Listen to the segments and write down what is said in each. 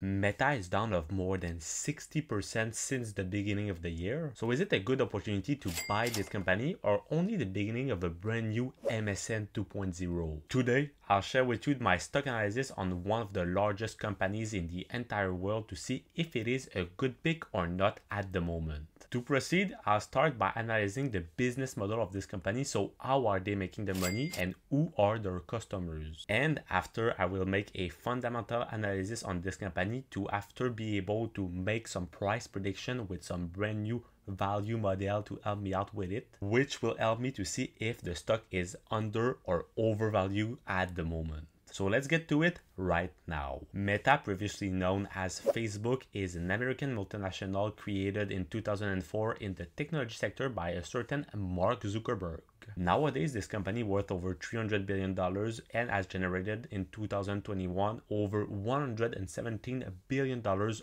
Meta is down of more than 60% since the beginning of the year. So is it a good opportunity to buy this company or only the beginning of a brand new MSN 2.0? Today, I'll share with you my stock analysis on one of the largest companies in the entire world to see if it is a good pick or not at the moment. To proceed, I'll start by analyzing the business model of this company. So how are they making the money and who are their customers? And after I will make a fundamental analysis on this company to after be able to make some price prediction with some brand new value model to help me out with it, which will help me to see if the stock is under or overvalued at the moment. So let's get to it right now. Meta, previously known as Facebook, is an American multinational created in 2004 in the technology sector by a certain Mark Zuckerberg. Nowadays, this company worth over $300 billion and has generated in 2021 over $117 billion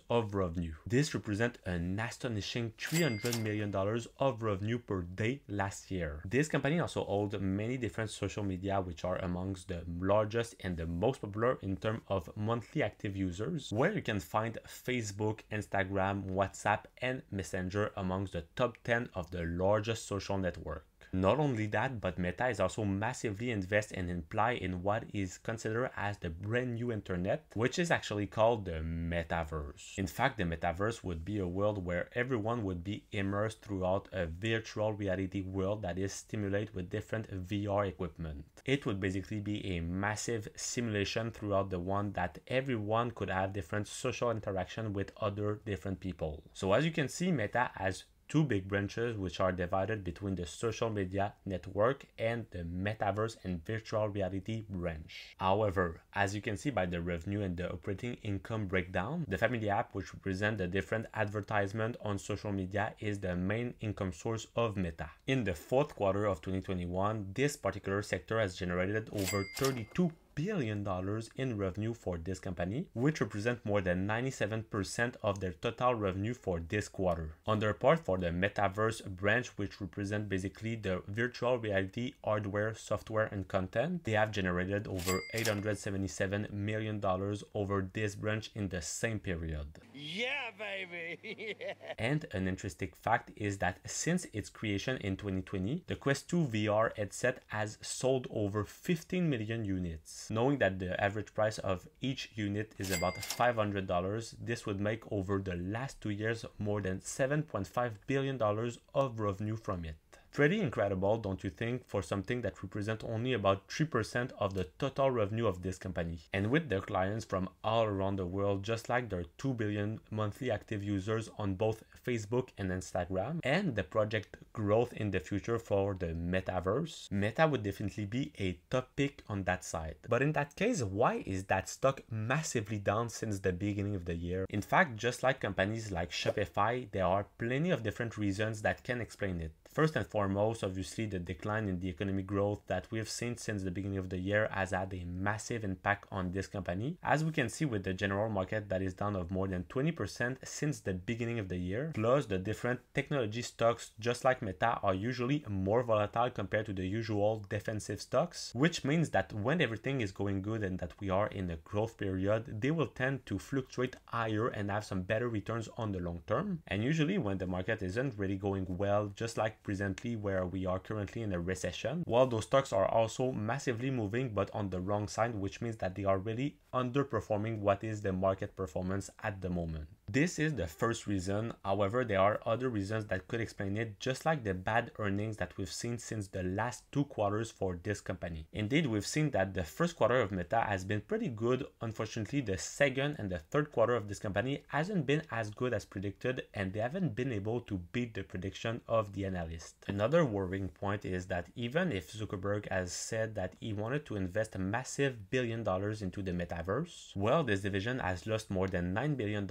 of revenue. This represents an astonishing $300 million of revenue per day last year. This company also holds many different social media which are amongst the largest and the most popular in terms of monthly active users, where you can find Facebook, Instagram, WhatsApp, and Messenger amongst the top 10 of the largest social network. Not only that, but Meta is also massively invest and imply in what is considered as the brand new internet, which is actually called the metaverse. In fact, the metaverse would be a world where everyone would be immersed throughout a virtual reality world that is stimulated with different VR equipment. It would basically be a massive simulation throughout the one that everyone could have different social interaction with other different people. So as you can see, Meta has two big branches which are divided between the social media network and the metaverse and virtual reality branch. However, as you can see by the revenue and the operating income breakdown, the family app which represent the different advertisement on social media is the main income source of Meta. In the fourth quarter of 2021, this particular sector has generated over 32 billion dollars in revenue for this company, which represent more than 97% of their total revenue for this quarter. On their part, for the metaverse branch, which represent basically the virtual reality hardware, software, and content, they have generated over 877 million dollars over this branch in the same period. Yeah, baby! And an interesting fact is that since its creation in 2020, the Quest 2 VR headset has sold over 15 million units. Knowing that the average price of each unit is about $500, this would make over the last two years more than $7.5 billion of revenue from it. Pretty incredible, don't you think, for something that represents only about 3% of the total revenue of this company. And with their clients from all around the world, just like their 2 billion monthly active users on both Facebook and Instagram, and the project growth in the future for the metaverse, Meta would definitely be a top pick on that side. But in that case, why is that stock massively down since the beginning of the year? In fact, just like companies like Shopify, there are plenty of different reasons that can explain it. First and foremost, obviously, the decline in the economic growth that we've seen since the beginning of the year has had a massive impact on this company. As we can see with the general market that is down of more than 20% since the beginning of the year, plus the different technology stocks, just like Meta, are usually more volatile compared to the usual defensive stocks, which means that when everything is going good and that we are in a growth period, they will tend to fluctuate higher and have some better returns on the long term. And usually when the market isn't really going well, just like presently where we are currently in a recession, while those stocks are also massively moving but on the wrong side, which means that they are really underperforming what is the market performance at the moment. This is the first reason. However, there are other reasons that could explain it, just like the bad earnings that we've seen since the last two quarters for this company. Indeed, we've seen that the first quarter of Meta has been pretty good. Unfortunately, the second and the third quarter of this company hasn't been as good as predicted, and they haven't been able to beat the prediction of the analyst. Another worrying point is that even if Zuckerberg has said that he wanted to invest a massive billion dollars into the metaverse, well, this division has lost more than $9 billion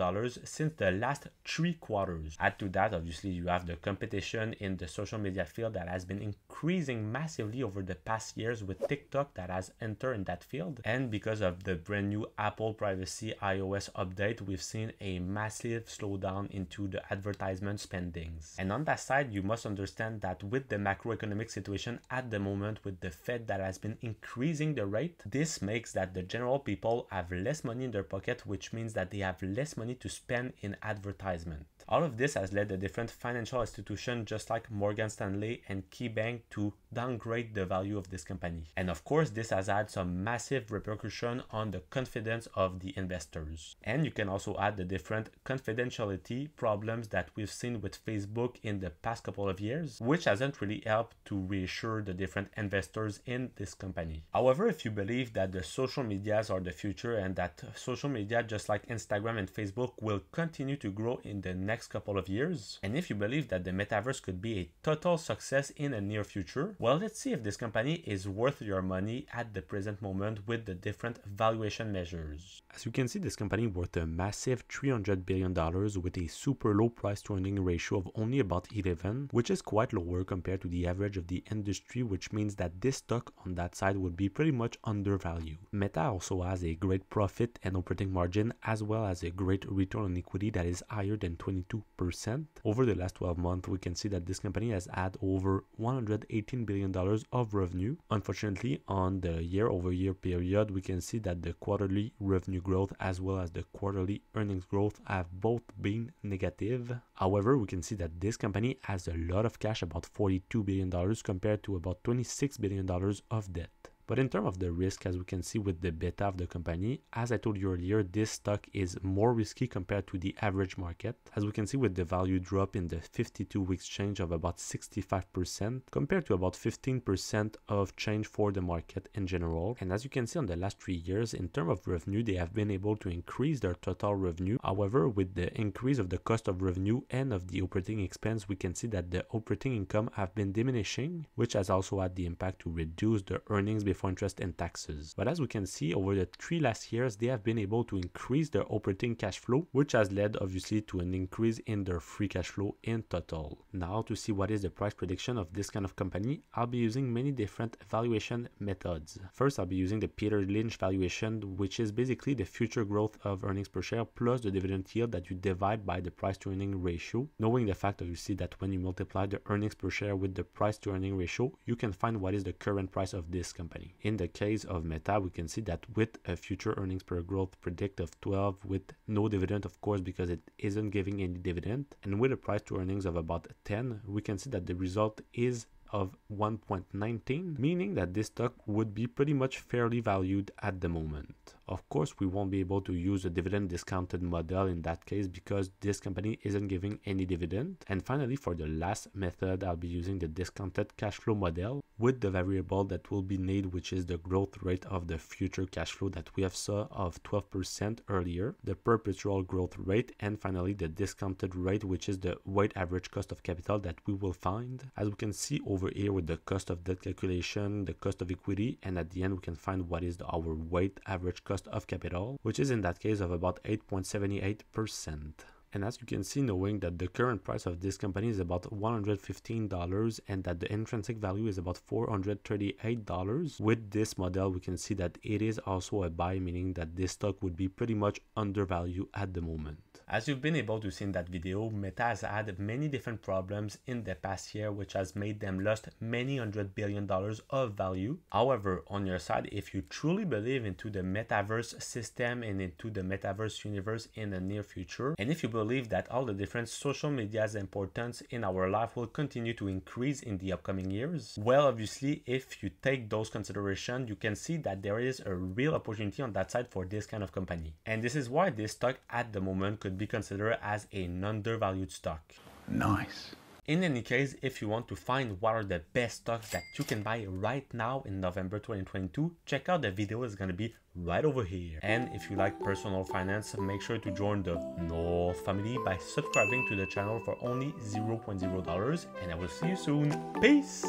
since the last three quarters. Add to that, obviously, you have the competition in the social media field that has been increasing massively over the past years with TikTok that has entered in that field. And because of the brand new Apple privacy iOS update, we've seen a massive slowdown into the advertisement spendings. And on that side, you must understand that with the macroeconomic situation at the moment with the Fed that has been increasing the rate, this makes that the general people have less money in their pocket, which means that they have less money to spend in advertisement. All of this has led the different financial institutions just like Morgan Stanley and KeyBanc to downgrade the value of this company. And of course, this has had some massive repercussion on the confidence of the investors. And you can also add the different confidentiality problems that we've seen with Facebook in the past couple of years, which hasn't really helped to reassure the different investors in this company. However, if you believe that the social medias are the future and that social media, just like Instagram and Facebook, will continue to grow in the next couple of years. And if you believe that the metaverse could be a total success in the near future, well, let's see if this company is worth your money at the present moment with the different valuation measures. As you can see, this company worth a massive $300 billion with a super low price to earning ratio of only about 11, which is quite lower compared to the average of the industry, which means that this stock on that side would be pretty much undervalued. Meta also has a great profit and operating margin as well as a great return on equity that is higher than 22%. Over the last 12 months, we can see that this company has had over $118 billion of revenue. Unfortunately, on the year over year period, we can see that the quarterly revenue growth as well as the quarterly earnings growth have both been negative. However, we can see that this company has a lot of cash, about $42 billion compared to about $26 billion of debt. But in terms of the risk, as we can see with the beta of the company, as I told you earlier, this stock is more risky compared to the average market. As we can see with the value drop in the 52 weeks change of about 65% compared to about 15% of change for the market in general. And as you can see on the last three years, in terms of revenue, they have been able to increase their total revenue. However, with the increase of the cost of revenue and of the operating expense, we can see that the operating income have been diminishing, which has also had the impact to reduce the earnings interest and taxes. But as we can see over the three last years, they have been able to increase their operating cash flow, which has led obviously to an increase in their free cash flow in total. Now to see what is the price prediction of this kind of company, I'll be using many different valuation methods. First, I'll be using the Peter Lynch valuation, which is basically the future growth of earnings per share plus the dividend yield that you divide by the price to earning ratio. Knowing the fact obviously that when you multiply the earnings per share with the price to earning ratio, you can find what is the current price of this company. In the case of Meta, we can see that with a future earnings per growth predict of 12 with no dividend, of course, because it isn't giving any dividend, and with a price to earnings of about 10, we can see that the result is of 1.19, meaning that this stock would be pretty much fairly valued at the moment. Of course, we won't be able to use a dividend discounted model in that case because this company isn't giving any dividend. And finally, for the last method, I'll be using the discounted cash flow model with the variable that will be needed, which is the growth rate of the future cash flow that we have saw of 12% earlier, the perpetual growth rate, and finally the discounted rate, which is the weighted average cost of capital that we will find. As we can see over here with the cost of debt calculation, the cost of equity, and at the end we can find what is the, our weighted average cost of capital, which is in that case of about 8.78%. And as you can see, knowing that the current price of this company is about $115 and that the intrinsic value is about $438, with this model, we can see that it is also a buy, meaning that this stock would be pretty much undervalued at the moment. As you've been able to see in that video, Meta has had many different problems in the past year which has made them lost many hundred billion dollars of value. However, on your side, if you truly believe into the metaverse system and into the metaverse universe in the near future, and if you believe that all the different social media's importance in our life will continue to increase in the upcoming years, well, obviously, if you take those consideration, you can see that there is a real opportunity on that side for this kind of company. And this is why this stock at the moment could be considered as an undervalued stock. Nice. In any case, if you want to find what are the best stocks that you can buy right now in November 2022, check out the video is going to be right over here. And if you like personal finance, make sure to join the North family by subscribing to the channel for only $0.0 and I will see you soon. Peace!